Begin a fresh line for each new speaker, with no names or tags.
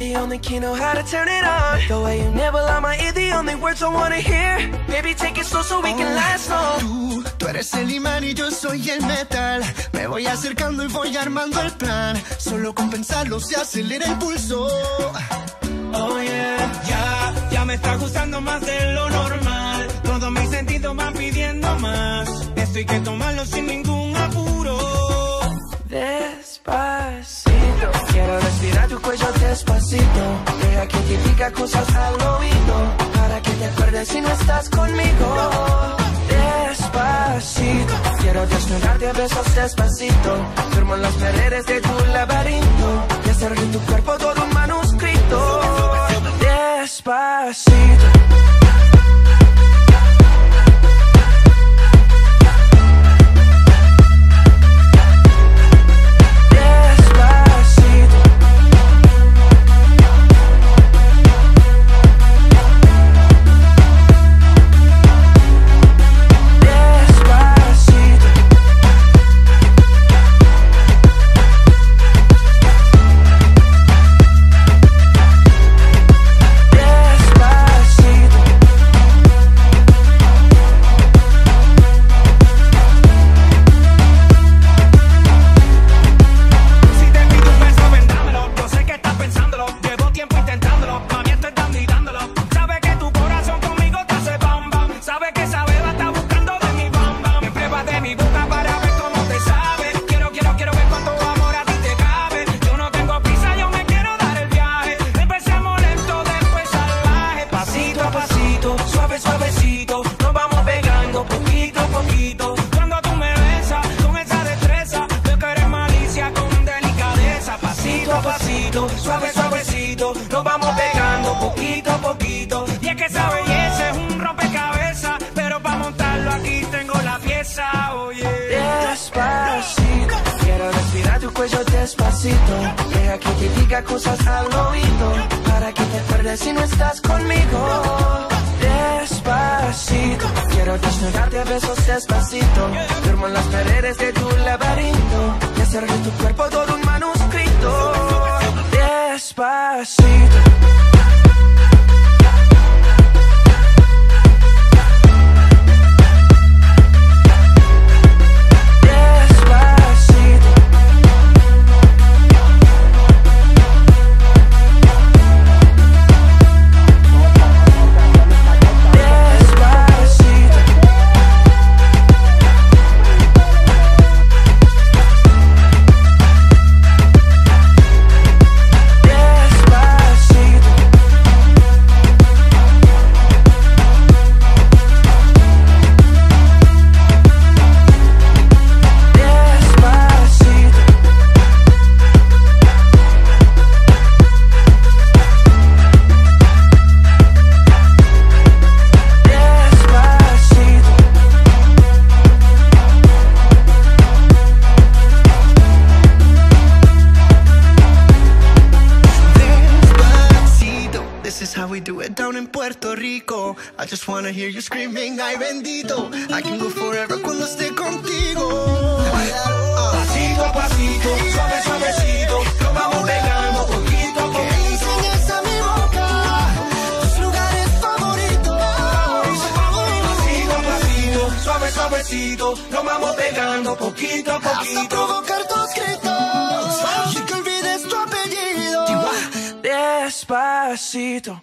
The only key, know how to turn it on. The way you never lie my ear, the only words I wanna hear. Baby, take it slow so we can last long.
Tú, tú eres el imán y yo soy el metal. Me voy acercando y voy armando el plan. Solo con pensarlo se acelera el pulso.
Oh yeah, ya, ya me está gustando más de lo normal. Todos mis sentidos van pidiendo más. Esto hay que tomarlo sin ningún
despacito. Deja que te diga cosas al oído. Para que te acuerdes si no estás conmigo. Despacito, quiero desnudarte a besos despacito. Firmo las paredes de tu laberinto. Y hacer de tu cuerpo todo un manuscrito. Despacito.
Suave, suavecito. Nos vamos pegando poquito a poquito. Y es que esa belleza es un rompecabezas. Pero para montarlo aquí tengo la pieza, oye.
Despacito, quiero respirar tu cuello despacito. Deja que te diga cosas al oído. Para que te acuerdes si no estás conmigo. Despacito, quiero desnudarte a besos despacito. Firmo en las paredes de tu laberinto. Y hacer de tu cuerpo todo un. Despacito.
This is how we do it down in Puerto Rico. I just wanna hear you screaming, ay bendito. I can go forever cuando esté contigo.
Pasito a pasito, suave, suavecito. Nos vamos pegando poquito a poquito.
enseñes a mi boca tus lugares favoritos.
Pasito a pasito, suave, suavecito. Nos vamos pegando poquito a
Hasta
poquito.
provocar tus gritos.
Despacito.